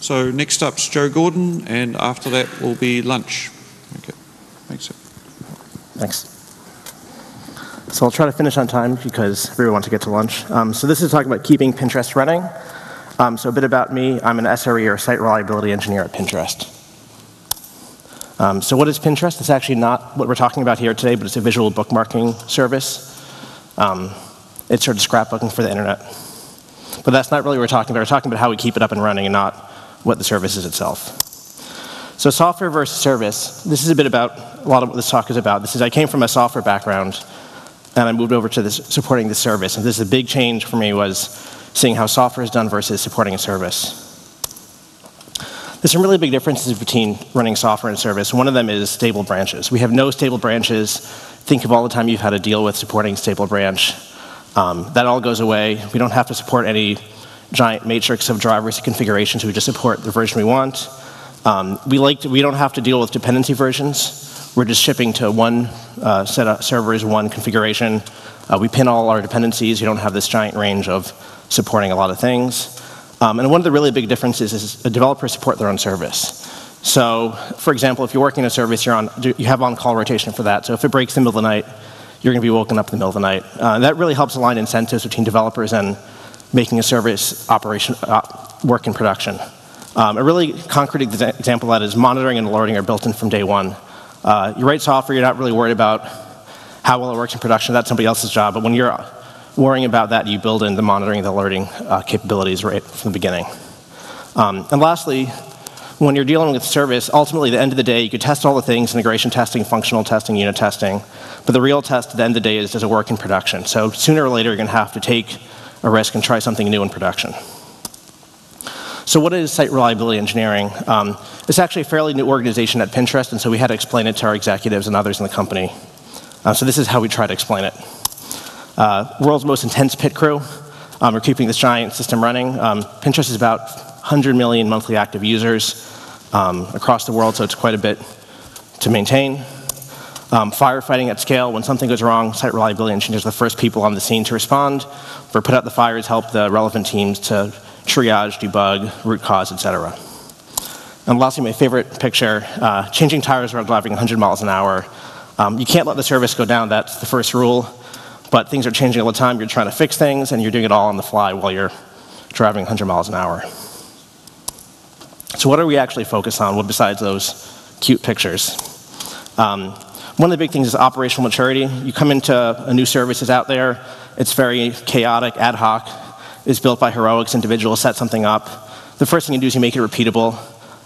So next up's Joe Gordon, and after that will be lunch. Okay, thanks. Thanks. So I'll try to finish on time because we want to get to lunch. Um, so this is talking about keeping Pinterest running. Um, so a bit about me. I'm an SRE or site reliability engineer at Pinterest. Um, so what is Pinterest? It's actually not what we're talking about here today, but it's a visual bookmarking service. Um, it's sort of scrapbooking for the internet. But that's not really what we're talking about. We're talking about how we keep it up and running and not what the service is itself. So software versus service. This is a bit about a lot of what this talk is about. This is I came from a software background, and I moved over to this, supporting the service. And this is a big change for me was seeing how software is done versus supporting a service. There's some really big differences between running software and service. One of them is stable branches. We have no stable branches. Think of all the time you've had to deal with supporting stable branch. Um, that all goes away. We don't have to support any giant matrix of drivers and configurations. We just support the version we want. Um, we, like to, we don't have to deal with dependency versions. We're just shipping to one uh, set of servers, one configuration. Uh, we pin all our dependencies. You don't have this giant range of supporting a lot of things. Um, and one of the really big differences is developers support their own service. So, for example, if you're working a service, you're on, you have on-call rotation for that. So if it breaks in the middle of the night, you're going to be woken up in the middle of the night. Uh, that really helps align incentives between developers and making a service operation uh, work in production. Um, a really concrete example of that is monitoring and alerting are built in from day one. Uh, you write software, you're not really worried about how well it works in production. That's somebody else's job. But when you're worrying about that, you build in the monitoring, the alerting uh, capabilities right from the beginning. Um, and lastly, when you're dealing with service, ultimately, at the end of the day, you could test all the things integration testing, functional testing, unit testing. But the real test at the end of the day is does it work in production? So sooner or later, you're going to have to take a risk and try something new in production. So, what is site reliability engineering? Um, it's actually a fairly new organization at Pinterest, and so we had to explain it to our executives and others in the company. Uh, so, this is how we try to explain it. Uh, world's most intense pit crew. Um, we're keeping this giant system running. Um, Pinterest is about 100 million monthly active users um, across the world, so it's quite a bit to maintain. Um, firefighting at scale, when something goes wrong, site reliability engineers are the first people on the scene to respond, or put out the fires, help the relevant teams to triage, debug, root cause, etc. And lastly, my favorite picture, uh, changing tires while driving 100 miles an hour. Um, you can't let the service go down, that's the first rule. But things are changing all the time. You're trying to fix things, and you're doing it all on the fly while you're driving 100 miles an hour. So, what are we actually focused on besides those cute pictures? Um, one of the big things is operational maturity. You come into a new service is out there, it's very chaotic, ad hoc, it's built by heroics individuals, set something up. The first thing you do is you make it repeatable.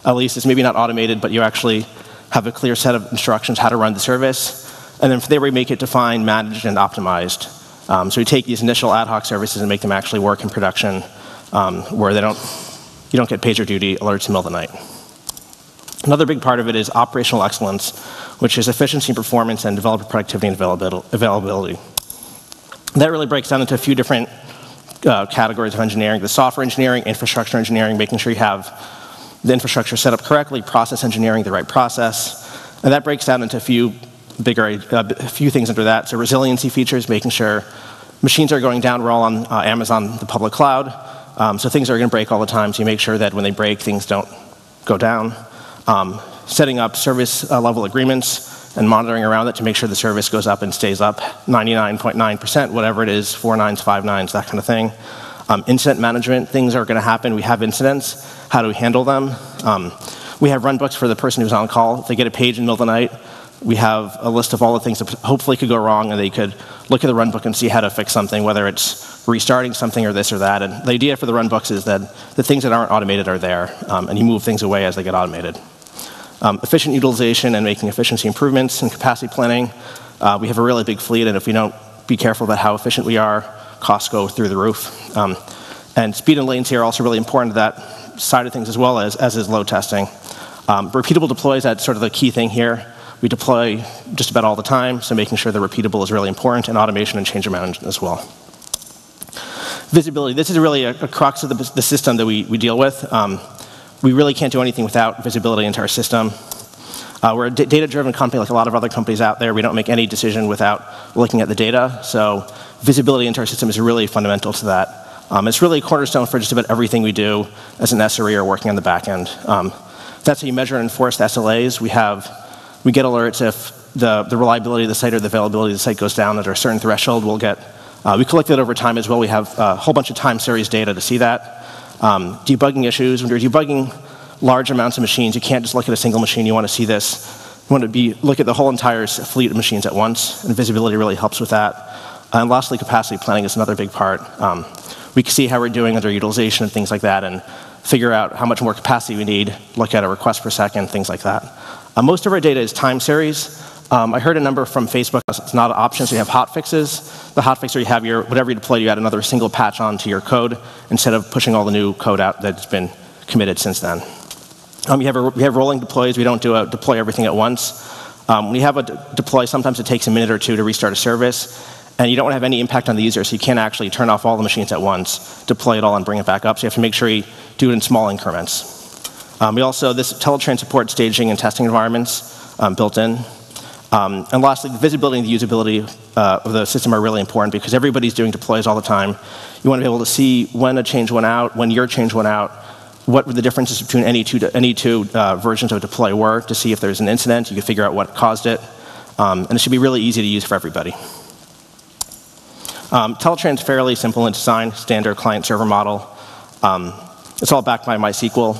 At least it's maybe not automated, but you actually have a clear set of instructions how to run the service. And then from there, we make it defined, managed, and optimized. Um, so we take these initial ad hoc services and make them actually work in production um, where they don't, you don't get pager duty alerts in the middle of the night. Another big part of it is operational excellence, which is efficiency, and performance, and developer productivity and availability. That really breaks down into a few different uh, categories of engineering the software engineering, infrastructure engineering, making sure you have the infrastructure set up correctly, process engineering, the right process. And that breaks down into a few bigger, uh, a few things under that. So resiliency features, making sure machines are going down. We're all on uh, Amazon, the public cloud. Um, so things are going to break all the time. So you make sure that when they break, things don't go down. Um, setting up service uh, level agreements and monitoring around it to make sure the service goes up and stays up 99.9%, whatever it is, four nines, five nines, that kind of thing. Um, incident management, things are going to happen. We have incidents. How do we handle them? Um, we have runbooks for the person who's on call. If they get a page in the middle of the night, we have a list of all the things that hopefully could go wrong, and they could look at the runbook and see how to fix something, whether it's restarting something or this or that. And the idea for the runbooks is that the things that aren't automated are there, um, and you move things away as they get automated. Um, efficient utilization and making efficiency improvements and capacity planning. Uh, we have a really big fleet, and if we don't be careful about how efficient we are, costs go through the roof. Um, and speed and latency are also really important to that side of things as well as, as is load testing. Um, repeatable deploys, that's sort of the key thing here. We deploy just about all the time, so making sure they're repeatable is really important, and automation and change management as well. Visibility. This is really a, a crux of the, the, system that we, we deal with. Um, we really can't do anything without visibility into our system. Uh, we're a data-driven company like a lot of other companies out there. We don't make any decision without looking at the data. So visibility into our system is really fundamental to that. Um, it's really a cornerstone for just about everything we do as an SRE or working on the back end. Um, that's how you measure and enforce the SLAs. We have, we get alerts if the, the reliability of the site or the availability of the site goes down under a certain threshold. We'll get, uh, we collect that over time as well. We have a whole bunch of time series data to see that. Um, debugging issues, when you're debugging large amounts of machines, you can't just look at a single machine. You want to see this. You want to be, look at the whole entire fleet of machines at once, and visibility really helps with that. And lastly, capacity planning is another big part. Um, we can see how we're doing under utilization and things like that, and figure out how much more capacity we need, look at a request per second, things like that. Uh, most of our data is time series. Um, I heard a number from Facebook. It's not an option, so you have hot fixes. The hot fix where you have your, whatever you deploy, you add another single patch onto your code instead of pushing all the new code out that's been committed since then. Um, we, have a, we have rolling deploys. We don't do a deploy everything at once. Um, when you have a deploy, sometimes it takes a minute or two to restart a service and you don't want to have any impact on the user, so you can't actually turn off all the machines at once, deploy it all, and bring it back up. So you have to make sure you do it in small increments. Um, we also, this Teletraan supports staging and testing environments um, built in. Um, and lastly, the visibility and the usability uh, of the system are really important because everybody's doing deploys all the time. You want to be able to see when a change went out, when your change went out, what were the differences between any two, any two uh, versions of deploy were to see if there's an incident. You can figure out what caused it. Um, and it should be really easy to use for everybody. Um, is fairly simple in design, standard client-server model. Um, it's all backed by MySQL.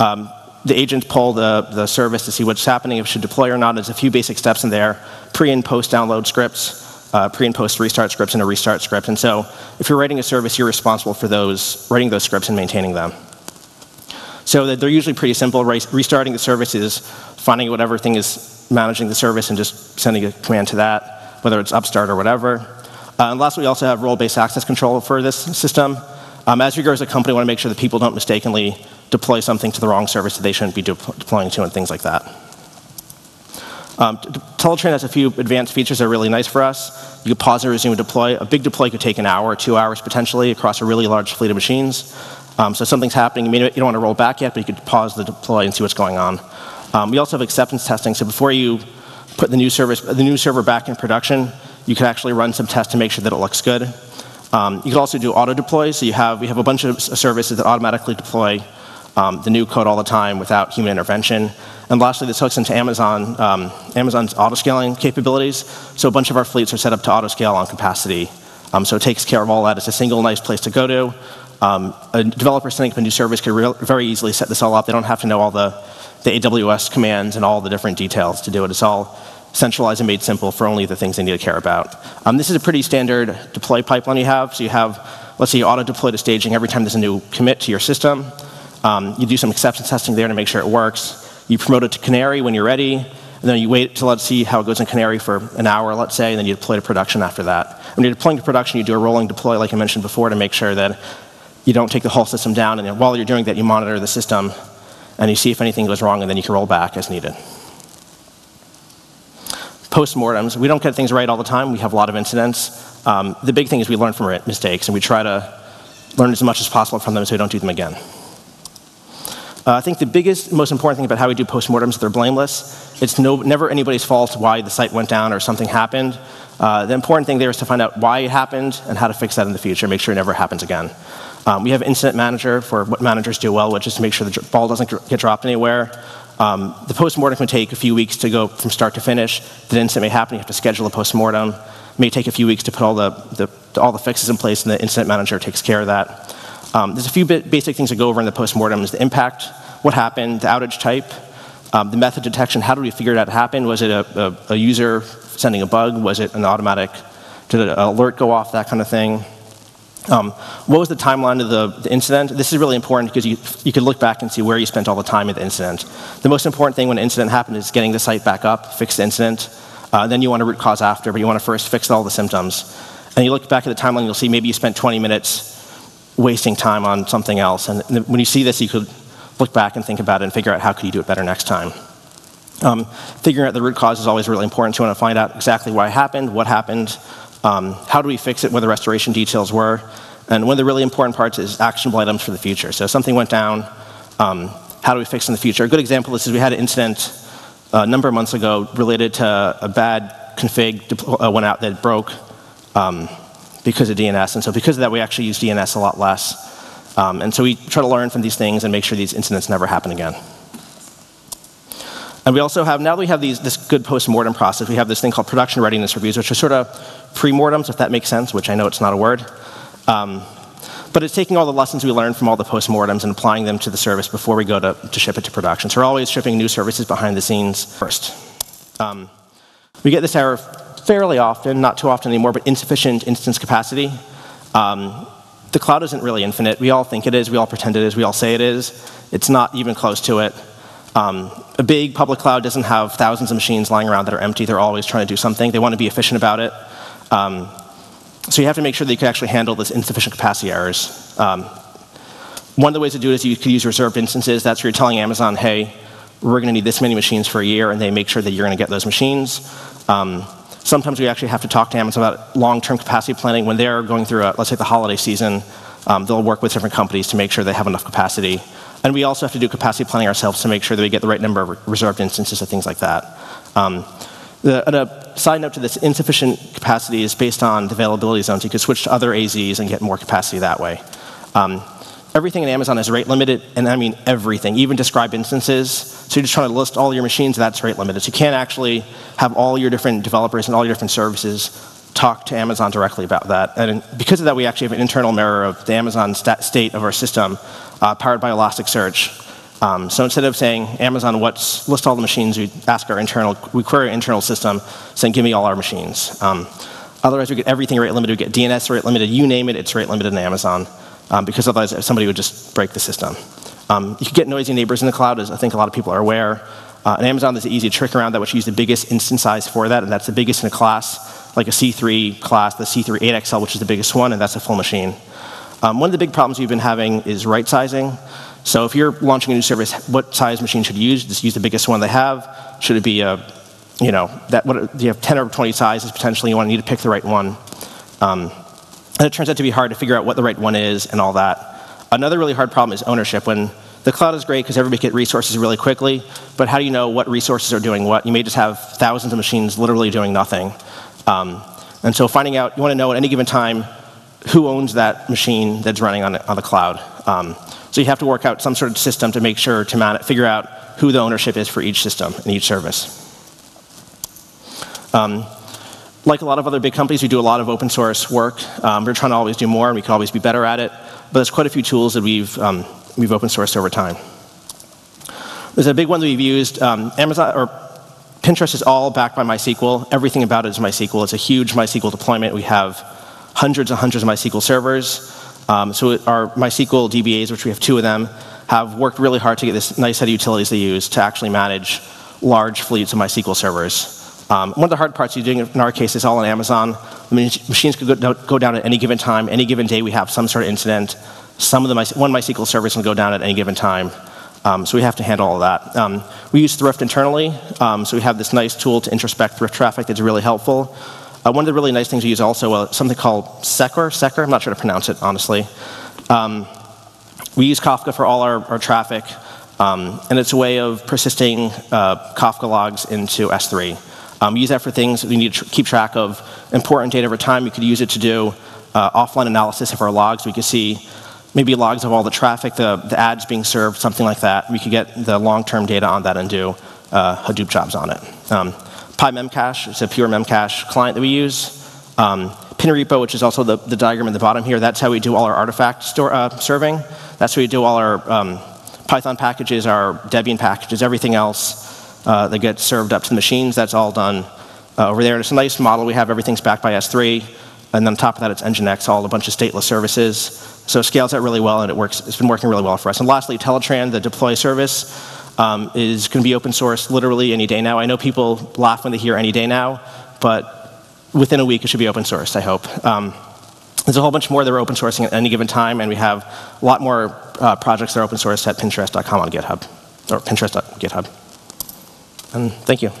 Um, the agents pull the, the service to see what's happening, if it should deploy or not. There's a few basic steps in there, pre and post download scripts, uh, pre and post restart scripts, and a restart script. And so if you're writing a service, you're responsible for those, writing those scripts and maintaining them. So they're usually pretty simple. Restarting the service is finding whatever thing is managing the service and just sending a command to that, whether it's upstart or whatever. Uh, and last, we also have role-based access control for this system. Um, as we grow as a company, we want to make sure that people don't mistakenly deploy something to the wrong service that they shouldn't be de deploying to and things like that. Um, Teletraan has a few advanced features that are really nice for us. You can pause and resume a deploy. A big deploy could take an hour or two hours potentially across a really large fleet of machines. Um, so something's happening, you, may, you don't want to roll back yet, but you could pause the deploy and see what's going on. Um, we also have acceptance testing, so before you put the new service, the new server back in production, you can actually run some tests to make sure that it looks good. Um, you can also do auto deploy. So you have, we have a bunch of services that automatically deploy um, the new code all the time without human intervention. And lastly, this hooks into Amazon, um, Amazon's auto-scaling capabilities. So a bunch of our fleets are set up to auto-scale on capacity. Um, so it takes care of all that. It's a single nice place to go to. Um, a developer setting up a new service could very easily set this all up. They don't have to know all the, the AWS commands and all the different details to do it. It's all centralized and made simple for only the things they need to care about. Um, this is a pretty standard deploy pipeline you have. So you have, let's say you auto deploy to staging every time there's a new commit to your system. Um, you do some acceptance testing there to make sure it works. You promote it to Canary when you're ready, and then you wait to let's see how it goes in Canary for an hour, let's say, and then you deploy to production after that. When you're deploying to production, you do a rolling deploy, like I mentioned before, to make sure that you don't take the whole system down. And while you're doing that, you monitor the system, and you see if anything goes wrong, and then you can roll back as needed postmortems. We don't get things right all the time. We have a lot of incidents. Um, the big thing is we learn from mistakes, and we try to learn as much as possible from them so we don't do them again. Uh, I think the biggest, most important thing about how we do postmortems they're blameless. It's no, never anybody's fault why the site went down or something happened. Uh, the important thing there is to find out why it happened and how to fix that in the future, make sure it never happens again. Um, we have incident manager for what managers do well, which is to make sure the ball doesn't get dropped anywhere. Um, the postmortem can take a few weeks to go from start to finish. The incident may happen, you have to schedule a postmortem. It may take a few weeks to put all the, the, all the fixes in place, and the incident manager takes care of that. Um, there's a few basic things to go over in the postmortem is the impact, what happened, the outage type, um, the method detection, how did we figure it out happened? Was it a, a, a user sending a bug? Was it an automatic, did an alert go off, that kind of thing? Um, what was the timeline of the, the, incident? This is really important because you, you can look back and see where you spent all the time at the incident. The most important thing when an incident happened is getting the site back up, fix the incident. Uh, then you want to root cause after, but you want to first fix all the symptoms. And you look back at the timeline, you'll see maybe you spent 20 minutes wasting time on something else. And when you see this, you could look back and think about it and figure out how could you do it better next time. Um, figuring out the root cause is always really important. You want to find out exactly why it happened, what happened, um, how do we fix it, what the restoration details were. And one of the really important parts is actionable items for the future. So something went down, um, how do we fix it in the future? A good example is we had an incident uh, a number of months ago related to a bad config uh, went out that broke um, because of DNS. And so because of that, we actually use DNS a lot less. Um, and so we try to learn from these things and make sure these incidents never happen again. And we also have, now that we have these, this good post-mortem process, we have this thing called production readiness reviews, which are sort of pre-mortems, if that makes sense, which I know it's not a word. Um, but it's taking all the lessons we learned from all the post-mortems and applying them to the service before we go to, to ship it to production. So we're always shipping new services behind the scenes first. Um, we get this error fairly often, not too often anymore, but insufficient instance capacity. Um, the cloud isn't really infinite. We all think it is, we all pretend it is, we all say it is. It's not even close to it. Um, a big public cloud doesn't have thousands of machines lying around that are empty. They're always trying to do something. They want to be efficient about it. Um, so you have to make sure that you can actually handle this insufficient capacity errors. Um, one of the ways to do it is you could use reserved instances. That's where you're telling Amazon, hey, we're going to need this many machines for a year, and they make sure that you're going to get those machines. Um, sometimes we actually have to talk to Amazon about long-term capacity planning. When they're going through, a, let's say, the holiday season, um, they'll work with different companies to make sure they have enough capacity. And we also have to do capacity planning ourselves to make sure that we get the right number of reserved instances and things like that. Um, the, a side note to this, insufficient capacity is based on the availability zones. You could switch to other AZs and get more capacity that way. Um, everything in Amazon is rate limited, and I mean everything, even described instances. So you're just trying to list all your machines, that's rate limited. So you can't actually have all your different developers and all your different services talk to Amazon directly about that. And because of that, we actually have an internal mirror of the Amazon state of our system uh, powered by Elasticsearch. Um, so instead of saying, Amazon, what's, list all the machines, we ask our internal, we query our internal system saying, give me all our machines. Um, otherwise, we get everything rate limited. We get DNS rate limited. You name it, it's rate limited in Amazon. Um, because otherwise, somebody would just break the system. Um, you can get noisy neighbors in the cloud, as I think a lot of people are aware. Uh, Amazon, there's an easy trick around that, which use the biggest instance size for that, and that's the biggest in a class, like a C3 class, the C3 8XL, which is the biggest one, and that's a full machine. Um, one of the big problems we've been having is right sizing. So if you're launching a new service, what size machine should you use? Just use the biggest one they have. Should it be a, you know, that what, you have 10 or 20 sizes potentially, you want to need to pick the right one. Um, and it turns out to be hard to figure out what the right one is and all that. Another really hard problem is ownership. When the cloud is great because everybody can get resources really quickly, but how do you know what resources are doing what? You may just have thousands of machines literally doing nothing. Um, and so finding out, you want to know at any given time who owns that machine that's running on, on the cloud. Um, so you have to work out some sort of system to make sure to figure out who the ownership is for each system and each service. Um, like a lot of other big companies, we do a lot of open source work. Um, we're trying to always do more, and we can always be better at it. But there's quite a few tools that we've um, we've open sourced over time. There's a big one that we've used. Um, Amazon or Pinterest is all backed by MySQL. Everything about it is MySQL. It's a huge MySQL deployment. We have hundreds and hundreds of MySQL servers. Um, so our MySQL DBAs, which we have two of them, have worked really hard to get this nice set of utilities they use to actually manage large fleets of MySQL servers. Um, one of the hard parts you're doing in our case is all on Amazon. The machines could go, down at any given time. Any given day, we have some sort of incident. Some of the one MySQL service can go down at any given time. Um, so we have to handle all that. Um, we use Thrift internally, um, so we have this nice tool to introspect Thrift traffic that's really helpful. Uh, one of the really nice things we use also uh, something called Secor. Secor, I'm not sure to pronounce it honestly. Um, we use Kafka for all our, our traffic, um, and it's a way of persisting uh, Kafka logs into S3. Um, use that for things we need to tr keep track of important data over time. You could use it to do uh, offline analysis of our logs. We could see maybe logs of all the traffic, the, the ads being served, something like that. We could get the long-term data on that and do uh, Hadoop jobs on it. Um, PyMemcache is a pure Memcache client that we use. Um, PinRepo, which is also the, the diagram at the bottom here, that's how we do all our artifact store, uh, serving. That's how we do all our um, Python packages, our Debian packages, everything else uh, that gets served up to the machines. That's all done uh, over there. It's a nice model. We have everything's backed by S3. And then on top of that, it's Nginx, all a bunch of stateless services. So it scales out really well, and it works. It's been working really well for us. And lastly, Teletraan, the deploy service, um, is going to be open source literally any day now. I know people laugh when they hear any day now, but within a week it should be open source. I hope. Um, there's a whole bunch more that we're open sourcing at any given time, and we have a lot more uh, projects that are open sourced at pinterest.com on GitHub, or pinterest.github. And thank you.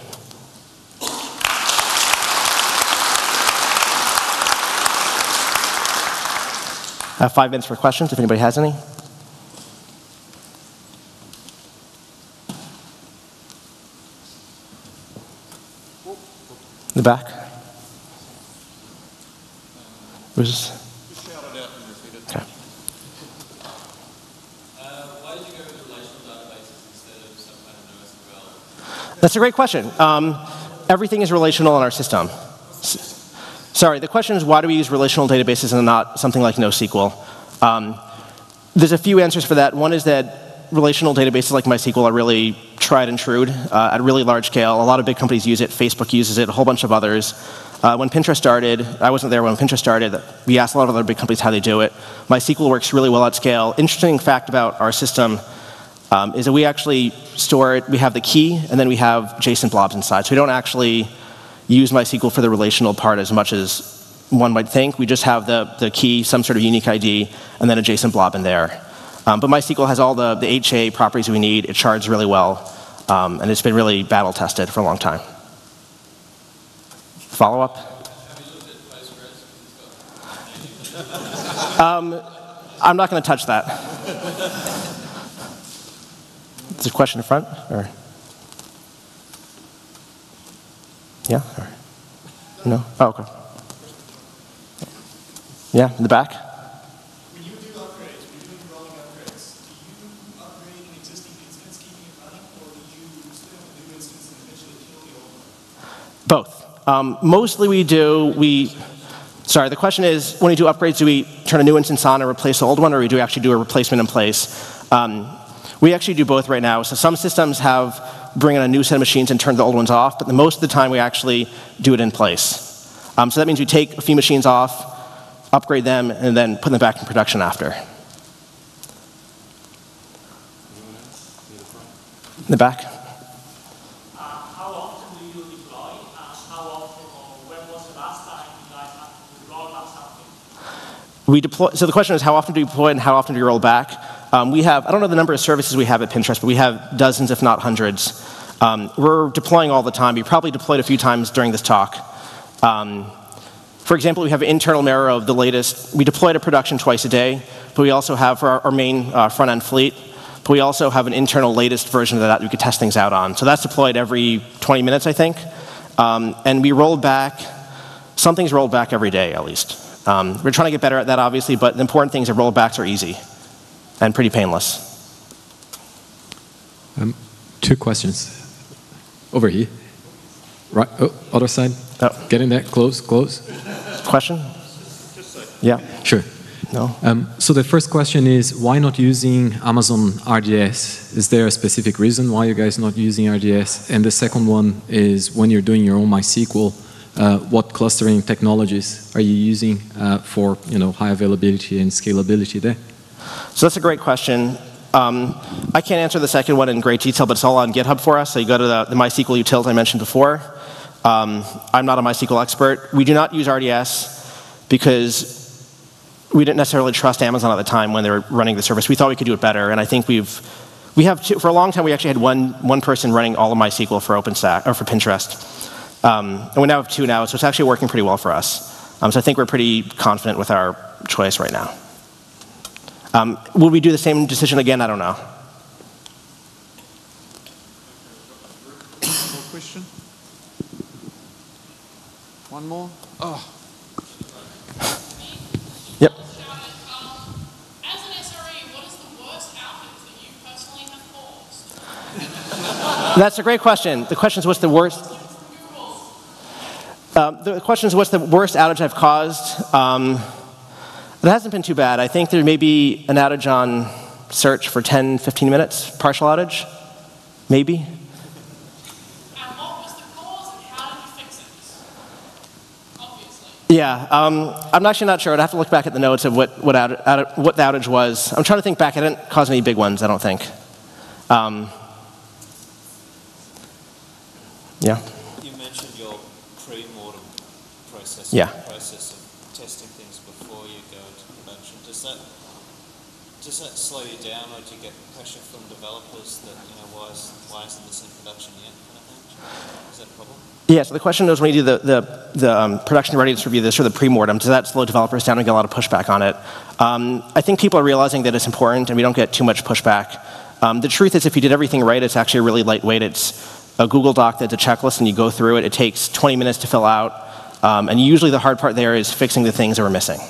I have five minutes for questions if anybody has any. In the back. Was, okay. That's a great question. Um, everything is relational in our system. Sorry, the question is why do we use relational databases and not something like NoSQL? Um, there's a few answers for that. One is that relational databases like MySQL are really tried and true uh, at really large scale. A lot of big companies use it. Facebook uses it. A whole bunch of others. Uh, when Pinterest started, I wasn't there when Pinterest started. We asked a lot of other big companies how they do it. MySQL works really well at scale. Interesting fact about our system um, is that we actually store it, we have the key, and then we have JSON blobs inside. So we don't actually use MySQL for the relational part as much as one might think. We just have the, the key, some sort of unique ID, and then a JSON blob in there. Um, but MySQL has all the, the HA properties we need. It shards really well, um, and it's been really battle tested for a long time. Follow up? Um, I'm not going to touch that. Is there a question in front? Or? Yeah? Or? No? Oh, okay. Yeah, in the back? When you do upgrades, when you're doing rolling upgrades, do you upgrade an existing instance, keeping it running, or do you spin up a new instance and eventually kill the old one? Both. Um, mostly we do, we, sorry, the question is, when we do upgrades, do we turn a new instance on and replace the old one, or do we actually do a replacement in place? Um, we actually do both right now. So some systems have bring in a new set of machines and turn the old ones off, but most of the time we actually do it in place. Um, so that means we take a few machines off, upgrade them, and then put them back in production after. In the back? How often do you deploy? And how often or when was the last time you guys had to roll out something? We deploy, so the question is how often do we deploy and how often do we roll back? Um, we have, I don't know the number of services we have at Pinterest, but we have dozens, if not hundreds. Um, we're deploying all the time. We probably deployed a few times during this talk. Um, for example, we have an internal mirror of the latest. We deploy to production twice a day, but we also have for our, our main uh, front end fleet. But we also have an internal latest version of that we could test things out on. So that's deployed every 20 minutes, I think. Um, and we roll back, something's rolled back every day at least. Um, we're trying to get better at that, obviously, but the important thing is that rollbacks are easy and pretty painless. Um, two questions. Over here. Right. Oh, other side. Oh. Getting that Close. Close. Question? Yeah. Sure. No. Um, so the first question is why not using Amazon RDS? Is there a specific reason why you guys not using RDS? And the second one is when you're doing your own MySQL, uh, what clustering technologies are you using uh, for you know high availability and scalability there? So that's a great question. Um, I can't answer the second one in great detail, but it's all on GitHub for us. So you go to the, the MySQL utils I mentioned before. Um, I'm not a MySQL expert. We do not use RDS because we didn't necessarily trust Amazon at the time when they were running the service. We thought we could do it better, and I think we've we have two, for a long time we actually had one one person running all of MySQL for OpenStack or for Pinterest, um, and we now have two now, so it's actually working pretty well for us. Um, so I think we're pretty confident with our choice right now. Um, will we do the same decision again? I don't know. More question? One more? Oh, Yep. As an SRE, what is the worst that you personally have caused? That's a great question. The question is, what's the worst? Um, the question is, what's the worst outage I've caused? Um, it hasn't been too bad. I think there may be an outage on search for 10, 15 minutes, partial outage, maybe. And what was the cause and how did you fix it? Obviously. Yeah, um, I'm actually not sure. I'd have to look back at the notes of what, what, out, out, what the outage was. I'm trying to think back. I didn't cause any big ones, I don't think. Um, yeah. You mentioned your pre-mortem process. Yeah. Process of testing things before you go into production. Does that does that slow you down, or do you get pressure from developers that you know why is why isn't this in production yet? Is that a problem? Yeah, so the question is when you do the, the, the um, production readiness review, this or the pre-mortem, does that slow developers down and get a lot of pushback on it? Um, I think people are realizing that it's important and we don't get too much pushback. Um, the truth is if you did everything right, it's actually really lightweight. It's a Google Doc that's a checklist and you go through it. It takes 20 minutes to fill out. Um, and usually the hard part there is fixing the things that we're missing.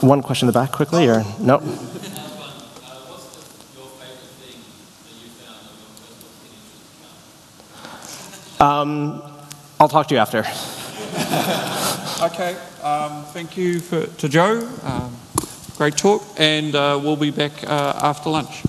One question in the back quickly, or no? Um, I'll talk to you after. okay, um, thank you for, to Joe. Um, great talk, and uh, we'll be back uh, after lunch.